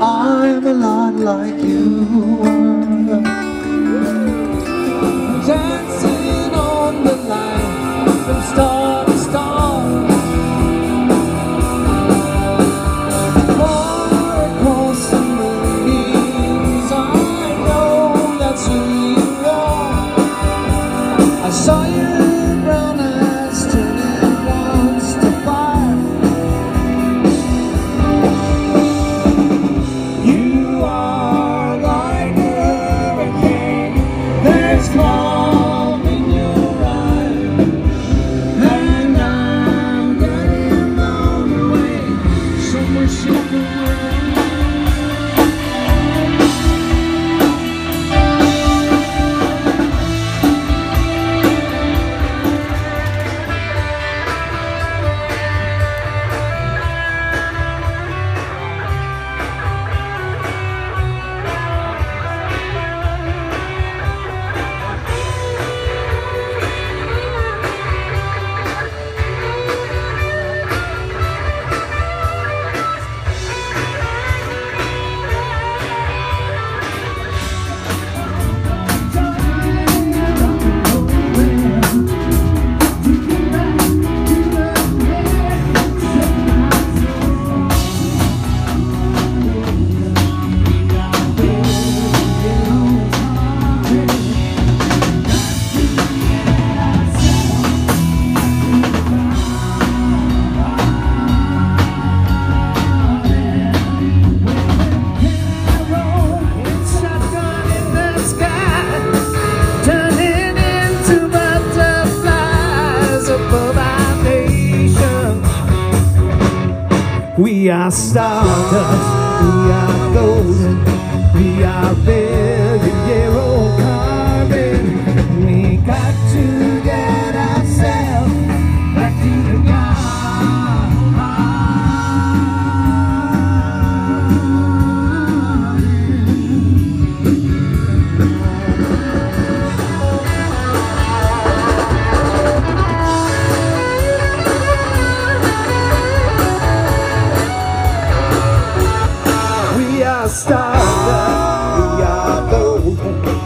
I'm a lot like you. the world. We are stardust, we are golden, we are big. stop we are golden.